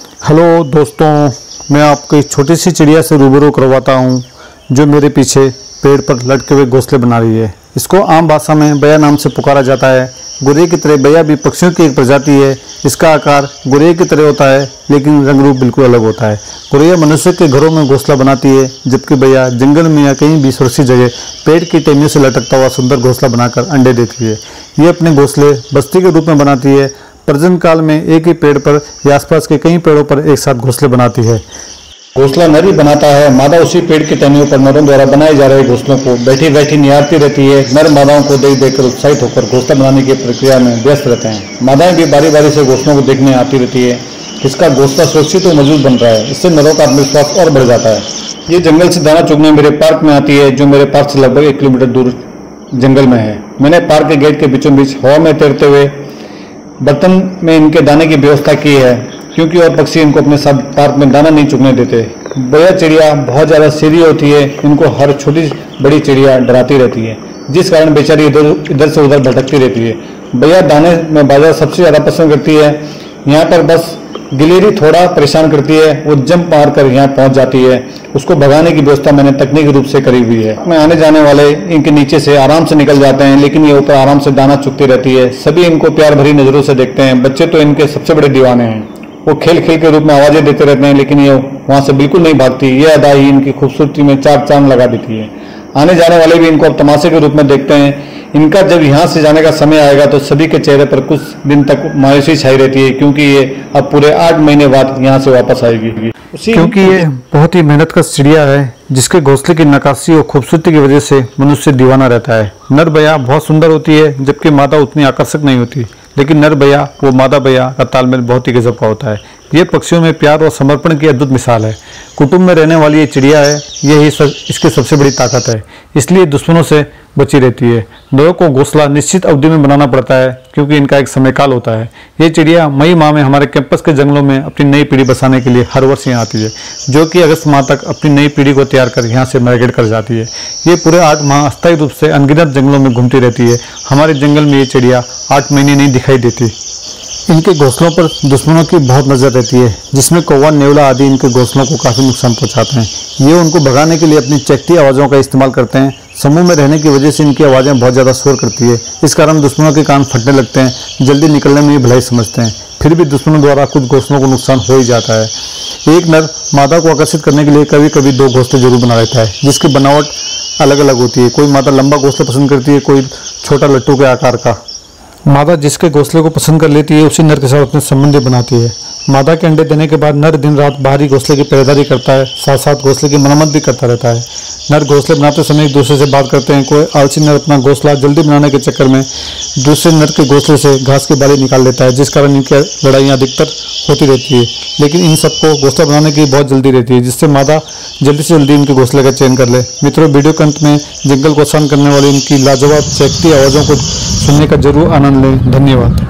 Hello दोस्तों, मैं आपको एक छोटी सी चिड़िया से रूबरू करवाता हूँ, जो मेरे पीछे पेड़ पर लटके हुए घोंसले बना रही है। इसको आम भाषा में बया नाम से पुकारा जाता है। गुरे की तरह बया भी पक्षियों की एक प्रजाति है। इसका आकार गुरे की तरह होता है, लेकिन रंग रूप बिल्कुल अलग होता है। गुरैया मनुष्य के घरों में घोंसला बनाती है, जबकि बया जंगल में या कहीं भी सुरक्षित जगह पेड़ की टेमियों से लटकता हुआ सुंदर घोंसला बनाकर अंडे देती है। ये अपने घोंसले बस्ती के रूप में बनाती है प्रजन काल में एक ही पेड़ पर या आसपास के कई पेड़ों पर एक साथ घोंसले बनाती है। घोंसला नर ही बनाता है। मादा उसी पेड़ के टहनियों पर नरों द्वारा बनाए जा रहे घोंसलों को बैठी बैठी निहारती रहती है। नर मादाओं को देख देखकर उत्साहित होकर घोंसला बनाने की प्रक्रिया में व्यस्त रहते हैं। मादाएँ भी बारी बारी से घोंसलों को देखने आती रहती है इसका घोंसला सुरक्षित और मज़बूत बन रहा है। इससे नरों का आत्मविश्वास और बढ़ जाता है। ये जंगल से दाना चुगने मेरे पार्क में आती है, जो मेरे पार्क से लगभग एक किलोमीटर दूर जंगल में है। मैंने पार्क के गेट के बीचों बीच हवा में तैरते हुए बर्तन में इनके दाने की व्यवस्था की है, क्योंकि और पक्षी इनको अपने साथ पार्क में दाना नहीं चुगने देते। बोया चिड़िया, बहुत ज़्यादा सीधी होती है, इनको हर छोटी बड़ी चिड़िया डराती रहती है, जिस कारण बेचारी इधर इधर से उधर भटकती रहती है। भैया दाने में बाज़ार सबसे ज़्यादा पसंद करती है। यहाँ पर बस गिलेरी थोड़ा परेशान करती है, वो जंप मार कर यहाँ पहुँच जाती है। उसको भगाने की व्यवस्था मैंने तकनीकी रूप से करी हुई है। मैं आने जाने वाले इनके नीचे से आराम से निकल जाते हैं, लेकिन ये ऊपर आराम से दाना चुकती रहती है। सभी इनको प्यार भरी नज़रों से देखते हैं। बच्चे तो इनके सबसे बड़े दीवाने हैं। वो खेल खेल के रूप में आवाज़ें देते रहते हैं, लेकिन ये वहाँ से बिल्कुल नहीं भागती। ये अदा ही इनकी खूबसूरती में चार चाँद लगा देती है। आने जाने वाले भी इनको अब तमाशे के रूप में देखते हैं। इनका जब यहाँ से जाने का समय आएगा तो सभी के चेहरे पर कुछ दिन तक मायूसी छाई रहती है, क्योंकि ये अब पूरे आठ महीने बाद यहाँ से वापस आएगी। क्योंकि ये बहुत ही मेहनत का चिड़िया है। जिसके घोंसले की नकाशी और खूबसूरती की वजह से मनुष्य दीवाना रहता है। नर बया बहुत सुंदर होती है, जबकि मादा उतनी आकर्षक नहीं होती। लेकिन नर बया वो मादा बया का तालमेल बहुत ही गजब का होता है। ये पक्षियों में प्यार और समर्पण की अद्भुत मिसाल है। कुटुंब में रहने वाली ये चिड़िया है, यही सब, इसकी सबसे बड़ी ताकत है। इसलिए दुश्मनों से बची रहती है। नरों को घोंसला निश्चित अवधि में बनाना पड़ता है, क्योंकि इनका एक समयकाल होता है। ये चिड़िया मई माह में हमारे कैंपस के जंगलों में अपनी नई पीढ़ी बसाने के लिए हर वर्ष यहाँ आती है, जो कि अगस्त माह तक अपनी नई पीढ़ी को तैयार कर, यहाँ से माइग्रेट कर जाती है। ये पूरे आठ माह अस्थायी रूप से अनगिनत जंगलों में घूमती रहती है। हमारे जंगल में ये चिड़िया आठ महीने नहीं दिखाई देती। इनके घोंसलों पर दुश्मनों की बहुत नज़र रहती है, जिसमें कौवा, नेवला आदि इनके घोंसलों को काफ़ी नुकसान पहुंचाते हैं। ये उनको भगाने के लिए अपनी चकती आवाज़ों का इस्तेमाल करते हैं। समूह में रहने की वजह से इनकी आवाज़ें बहुत ज़्यादा शोर करती है। इस कारण दुश्मनों के कान फटने लगते हैं, जल्दी निकलने में ये भलाई समझते हैं। फिर भी दुश्मनों द्वारा कुछ घोंसलों को नुकसान हो ही जाता है। एक नर मादा को आकर्षित करने के लिए कभी कभी दो घोंसले ज़रूर बना लेता है, जिसकी बनावट अलग अलग होती है। कोई मादा लंबा घोंसला पसंद करती है, कोई छोटा लट्टू के आकार का। मादा जिसके घोंसले को पसंद कर लेती है, उसी नर के साथ अपने संबंध बनाती है। मादा के अंडे देने के बाद नर दिन रात बाहरी घोंसले की पहरेदारी करता है साथ साथ घोंसले की मरम्मत भी करता रहता है। नर घोंसले बनाते समय एक दूसरे से बात करते हैं, कोई आलसी नर अपना घोंसला जल्दी बनाने के चक्कर में दूसरे नर के घोंसले से घास की बाली निकाल लेता है, जिस कारण इनकी लड़ाइयाँ अधिकतर होती रहती है। लेकिन इन सबको घोंसला बनाने की बहुत जल्दी रहती है, जिससे मादा जल्दी से जल्दी इनके घोंसले का चयन कर ले। मित्रों, वीडियो के अंत में जंगल को आसान करने वाली इनकी लाजवाब चहकती आवाज़ों को सुनने का ज़रूर आनंद लें। धन्यवाद।